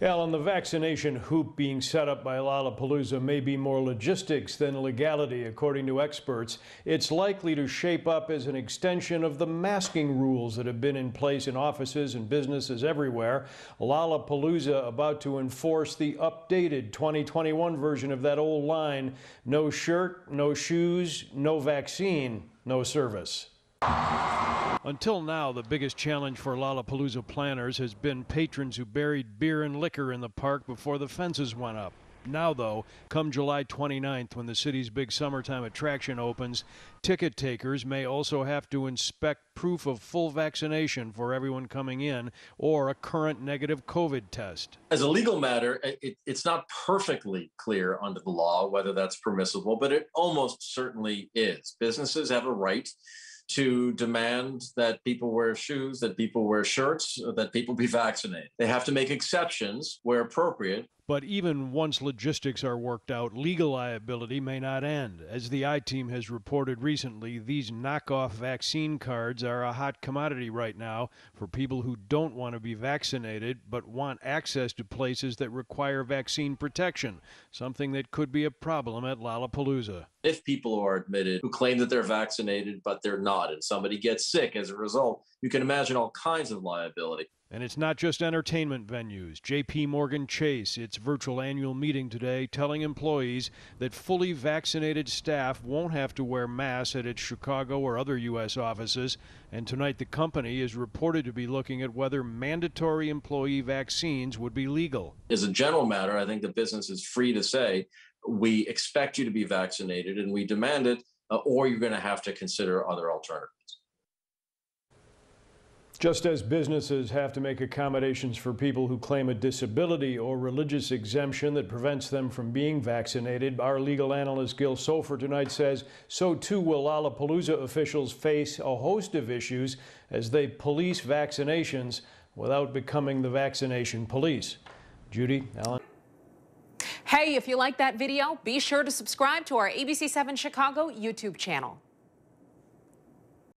Alan, the vaccination hoop being set up by Lollapalooza may be more logistics than legality, according to experts. It's likely to shape up as an extension of the masking rules that have been in place in offices and businesses everywhere. Lollapalooza about to enforce the updated 2021 version of that old line no shirt, no shoes, no vaccine, no service. Until now, the biggest challenge for Lollapalooza planners has been patrons who buried beer and liquor in the park before the fences went up. Now, though, come July 29th, when the city's big summertime attraction opens, ticket takers may also have to inspect proof of full vaccination for everyone coming in or a current negative COVID test. As a legal matter, it, it's not perfectly clear under the law whether that's permissible, but it almost certainly is. Businesses have a right to demand that people wear shoes, that people wear shirts, that people be vaccinated. They have to make exceptions where appropriate. But even once logistics are worked out, legal liability may not end. As the I team has reported recently, these knockoff vaccine cards are a hot commodity right now for people who don't want to be vaccinated but want access to places that require vaccine protection, something that could be a problem at Lollapalooza. If people are admitted who claim that they're vaccinated but they're not, and somebody gets sick as a result, you can imagine all kinds of liability. And it's not just entertainment venues. JP Morgan Chase, its virtual annual meeting today, telling employees that fully vaccinated staff won't have to wear masks at its Chicago or other U.S. offices. And tonight, the company is reported to be looking at whether mandatory employee vaccines would be legal. As a general matter, I think the business is free to say, we expect you to be vaccinated and we demand it, uh, or you're going to have to consider other alternatives. Just as businesses have to make accommodations for people who claim a disability or religious exemption that prevents them from being vaccinated, our legal analyst Gil Soffer tonight says so too will Lollapalooza officials face a host of issues as they police vaccinations without becoming the vaccination police. Judy, Alan. Hey, if you like that video, be sure to subscribe to our ABC7 Chicago YouTube channel.